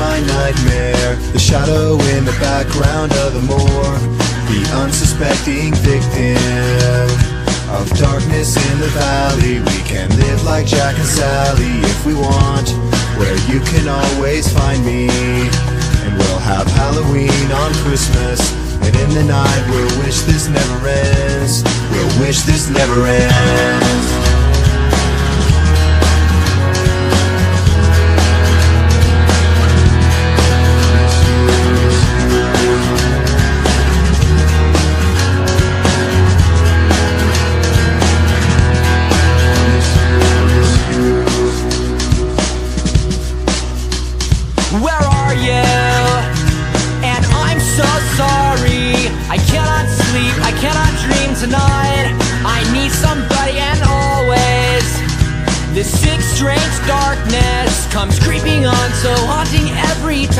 my nightmare. The shadow in the background of the moor. The unsuspecting victim Of darkness in the valley. We can live like Jack and Sally if we want Where you can always find me. And we'll have Halloween on Christmas. And in the night we'll wish this never ends. We'll wish this never ends Where are you? And I'm so sorry. I cannot sleep, I cannot dream tonight. I need somebody and always. This sick, strange darkness comes creeping on, so haunting every time.